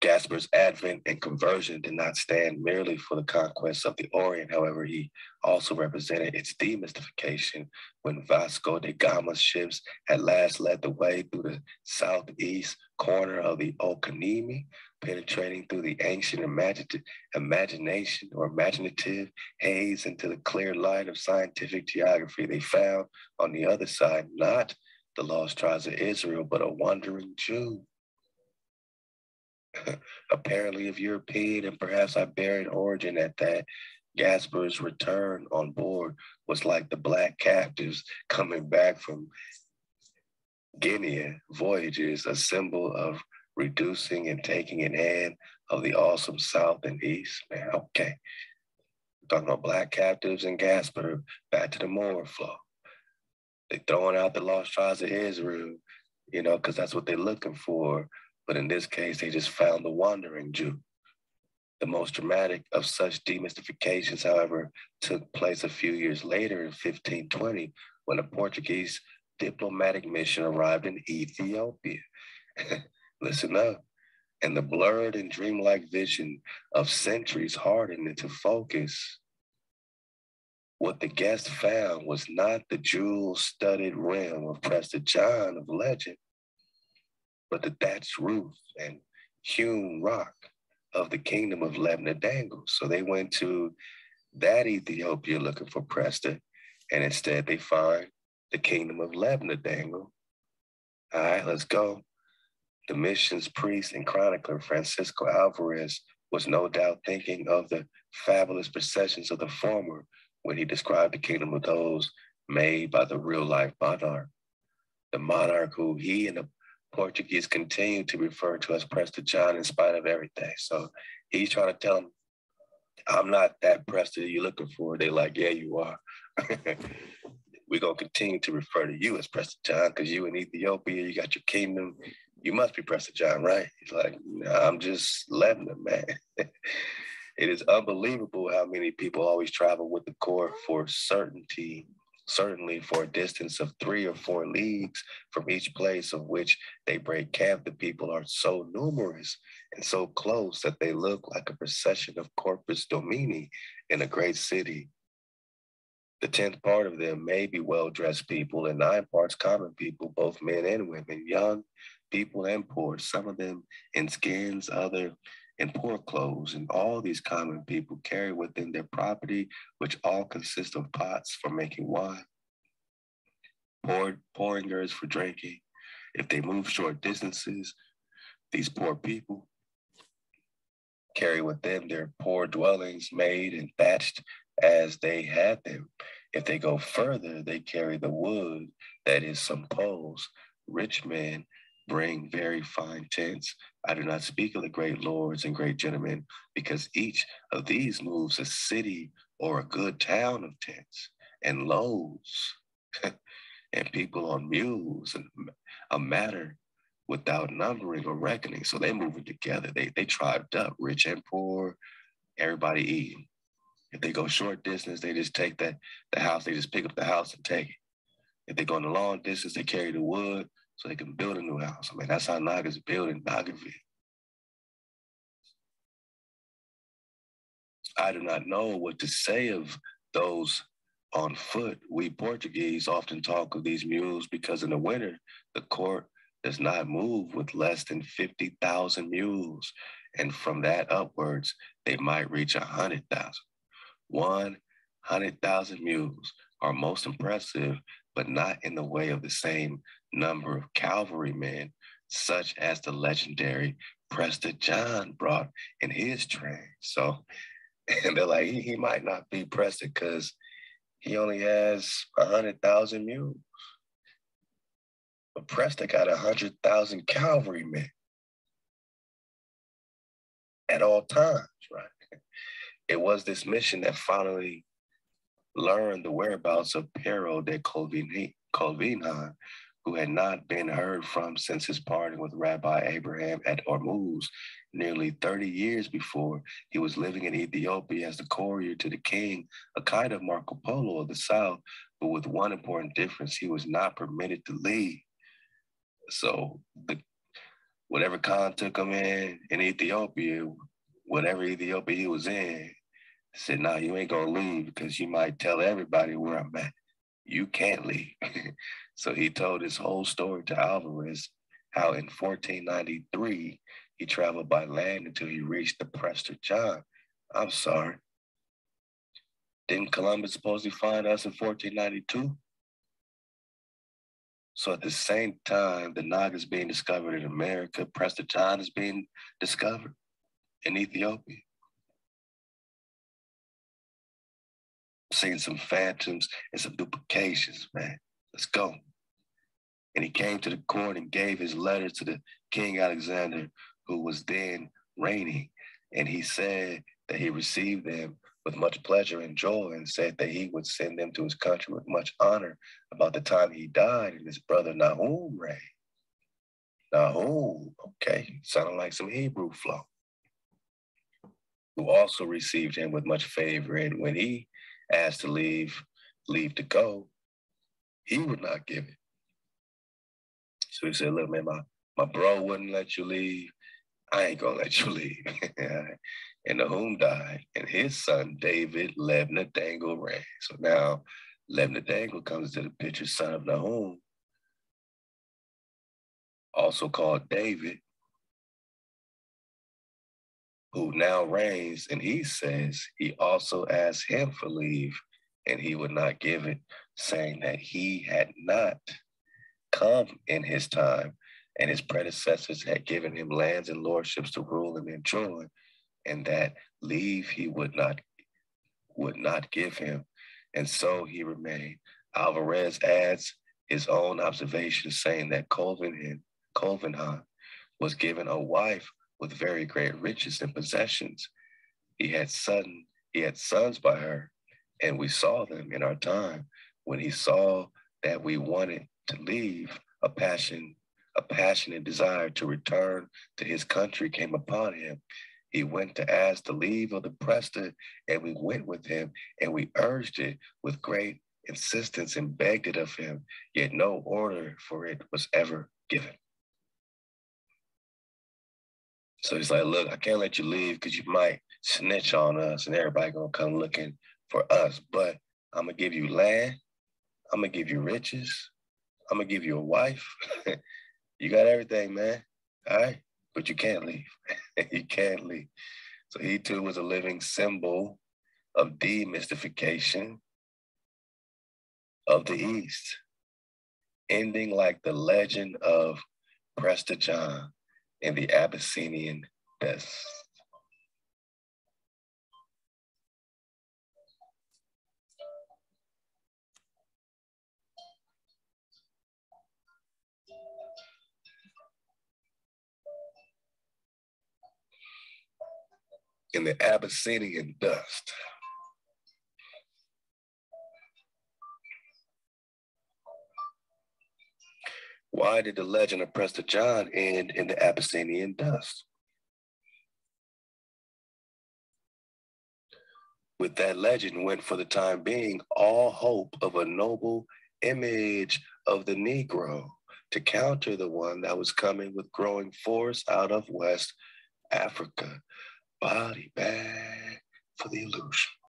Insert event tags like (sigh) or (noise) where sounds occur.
Gaspar's advent and conversion did not stand merely for the conquest of the Orient. However, he also represented its demystification when Vasco da Gama's ships at last led the way through the southeast corner of the Oikoumene, penetrating through the ancient imaginative, imagination or imaginative haze into the clear light of scientific geography. They found on the other side not the lost tribes of Israel, but a wandering Jew apparently of European and perhaps Iberian origin at that, Gaspar's return on board was like the black captives coming back from Guinea voyages, a symbol of reducing and taking in hand of the awesome South and East. Man, okay. talking about black captives and Gaspar, back to the Moor flow. They throwing out the lost tribes of Israel, you know, because that's what they're looking for but in this case, they just found the wandering Jew. The most dramatic of such demystifications, however, took place a few years later in 1520 when a Portuguese diplomatic mission arrived in Ethiopia. (laughs) Listen up. And the blurred and dreamlike vision of centuries hardened into focus. What the guest found was not the jewel studded rim of Prester John of legend, but the thatched roof and hewn rock of the kingdom of Lebna Dengal. So they went to that Ethiopia looking for Presta, and instead they find the kingdom of Lebna Dengal. All right, let's go. The mission's priest and chronicler Francisco Alvarez was no doubt thinking of the fabulous processions of the former when he described the kingdom of those made by the real life monarch. The monarch who he and the Portuguese continue to refer to as Prester John in spite of everything. So he's trying to tell them, I'm not that Prester you're looking for. They're like, yeah, you are. We're going to continue to refer to you as Prester John because you in Ethiopia, you got your kingdom. You must be Prester John, right? He's like, nah, I'm just Lebanon, man. (laughs) it is unbelievable how many people always travel with the court for certainty certainly for a distance of three or four leagues from each place of which they break camp, the people are so numerous and so close that they look like a procession of Corpus Domini in a great city. The tenth part of them may be well dressed people, and nine parts common people, both men and women, young people and poor, some of them in skins, other and poor clothes, and all these common people carry within their property, which all consist of pots for making wine, pour, porringers for drinking. If they move short distances, these poor people carry with them their poor dwellings made and thatched as they had them. If they go further, they carry the wood, that is, some poles. Rich men bring very fine tents. I do not speak of the great lords and great gentlemen, because each of these moves a city or a good town of tents and loads (laughs) and people on mules and a matter without numbering or reckoning. So they move moving together. They they tribed up, rich and poor, everybody eating. If they go short distance, they just take that the house, they just pick up the house and take it. If they go on the long distance, they carry the wood so they can build a new house. I mean, that's how Nagas build in Nagaville. I do not know what to say of those on foot. We Portuguese often talk of these mules because in the winter, the court does not move with less than 50,000 mules. And from that upwards, they might reach 100,000. 100,000 mules are most impressive, but not in the way of the same number of cavalrymen, such as the legendary Prester John brought in his train. So, (laughs) and they're like, he, he might not be Prester because he only has a hundred thousand mules. But Prester got a hundred thousand cavalrymen at all times, right? (laughs) It was this mission that finally learned the whereabouts of Pero de Colvinhan, who had not been heard from since his parting with Rabbi Abraham at Ormuz nearly 30 years before. He was living in Ethiopia as the courier to the king, a kind of Marco Polo of the South, but with one important difference he was not permitted to leave. So the whatever Khan took him in in Ethiopia, whatever Ethiopia he was in, said, "Nah, you ain't gonna leave because you might tell everybody where I'm at. You can't leave." (laughs) so he told his whole story to Alvarez, how in 1493 he traveled by land until he reached the Prester John. I'm sorry. Didn't Columbus supposedly find us in 1492? So at the same time, the Nag is being discovered in America, Prester John is being discovered in Ethiopia. Seeing some phantoms and some duplications, man. Let's go. And he came to the court and gave his letter to the King Alexander, who was then reigning. And he said that he received them with much pleasure and joy and said that he would send them to his country with much honor about the time he died and his brother Nahum reigned. Nahum, okay, sounding like some Hebrew flow, who also received him with much favor. And when he asked to leave, leave to go, he would not give it. So he said, look, man, my, my bro wouldn't let you leave. I ain't gonna let you leave. (laughs) and Nahum died, and his son David Lebna Dengal reigned. So now Lebna Dengal comes to the picture, son of Nahum, also called David, who now reigns, and he says he also asked him for leave, and he would not give it, saying that he had not come in his time, and his predecessors had given him lands and lordships to rule and enjoy, and that leave he would not would not give him, and so he remained. Alvarez adds his own observation, saying that Colvin Colvinhan was given a wife with very great riches and possessions. He had son, he had sons by her, and we saw them in our time. When he saw that we wanted to leave, a passion, a passionate desire to return to his country came upon him, he went to ask the leave of the prester, and we went with him, and we urged it with great insistence and begged it of him, yet no order for it was ever given. So he's like, look, I can't let you leave because you might snitch on us and everybody gonna come looking for us. But I'm gonna give you land, I'm gonna give you riches, I'm gonna give you a wife. (laughs) you got everything, man. All right but you can't leave. (laughs) you can't leave. So he too was a living symbol of demystification of the East, ending like the legend of Prester John in the Abyssinian desert. in the Abyssinian dust. Why did the legend of Prester John end in the Abyssinian dust? With that legend went for the time being all hope of a noble image of the Negro to counter the one that was coming with growing force out of West Africa body bag for the illusion.